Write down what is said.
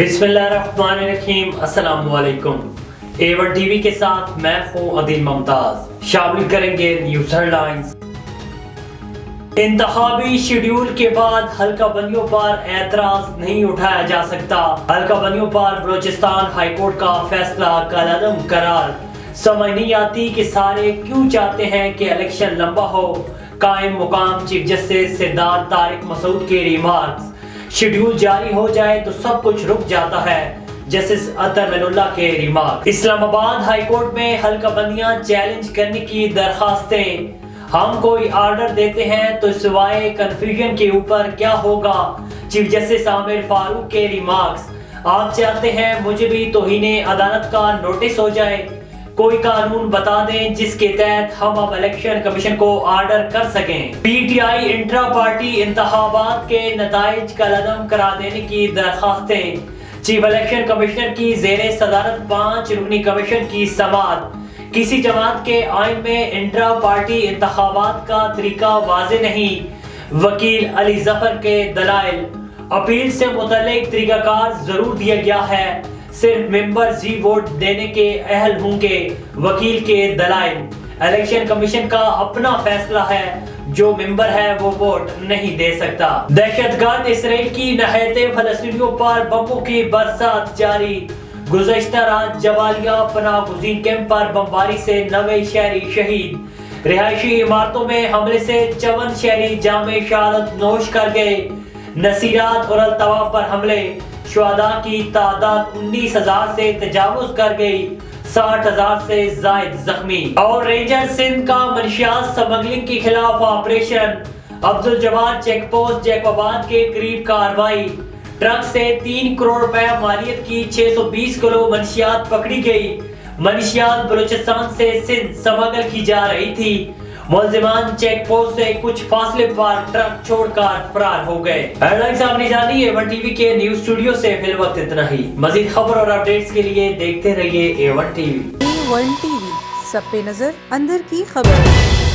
बिस्मिल्लाहिर्रहमानिर्रहीम टीवी के साथ मैं मुमताज़। शामिल करेंगे न्यूज़ हेडलाइंस इंतखाबी शेड्यूल के बाद हल्का बंदियों पर एतराज़ नहीं उठाया जा सकता। हल्का बंदियों पर बलोचिस्तान हाईकोर्ट का फैसला कलदम करार। समझ नहीं आती कि सारे क्यों चाहते हैं कि इलेक्शन लंबा हो। कायम मुकाम चीफ जस्टिस सिद्धार्थ तारिक मसूद के रिमार्क्स शेड्यूल जारी हो जाए तो सब कुछ रुक जाता है जस्टिस अतर मनुल्ला के रिमार्क इस्लामाबाद हाईकोर्ट में हल्का बंदियाँ चैलेंज करने की दरखास्तें. हम कोई ऑर्डर देते हैं तो सिवाय कंफ्यूजन के ऊपर क्या होगा? चीफ जस्टिस आमिर फारूक के रिमार्क्स आप चाहते हैं मुझे भी तोहिने अदालत का नोटिस हो जाए? कोई कानून बता दें जिसके तहत हम अब इलेक्शन कमीशन को ऑर्डर कर सकें। पीटीआई इंट्रा पार्टी इंतबात के नतज कलदम करा देने की दरखास्तें। चीफ इलेक्शन कमिश्नर की जेर सदारत पाँच रुकनी कमीशन की समात। किसी जमात के आइन में इंट्रा पार्टी इंतबात का तरीका वाज नहीं। वकील अली ज़फ़र के दलाइल। अपील से मुतलिक तरीकाकार ज़रूर दिया गया है। सिर्फ़ मेंबर जी वोट देने के अहल होंगे वकील के दलाइल। इलेक्शन कमीशन का अपना फैसला है, जो मेंबर है वो वोट नहीं दे सकता। दहशतगर्द इसराइल की नहते फलस्तियों पर बमों की बरसात जारी। गुजश्ता रात जवालिया पना गुजीन कैंप पर बमबारी से नवे शहरी शहीद। रिहायशी इमारतों में हमले से चवन शहरी जामे शहादत नोश कर गए। नसीरात और अल्तवा पर हमले। शुदा की तादाद उन्नीस हज़ार से तजावुज कर गई, साठ हज़ार से जायद जख्मी। और रेंजर सिंध का मनशियात स्मगलिंग के खिलाफ operation. Abdul Jawad check post Jacobabad के करीब कार्रवाई। ट्रक से तीन करोड़ रुपए मालियत की 620 किलो मनशियात पकड़ी गई। मंशियात बलूचिस्तान से सिंध समगल की जा रही थी। मुलजिमान चेक पोस्ट से कुछ फासले पर ट्रक छोड़कर फरार हो गए। हेडलाइंस आपने जानी टीवी के न्यूज़ स्टूडियो से फिल वक्त इतना ही मजीद खबर और अपडेट्स के लिए देखते रहिए A one TV A one TV सब पे नज़र अंदर की खबर।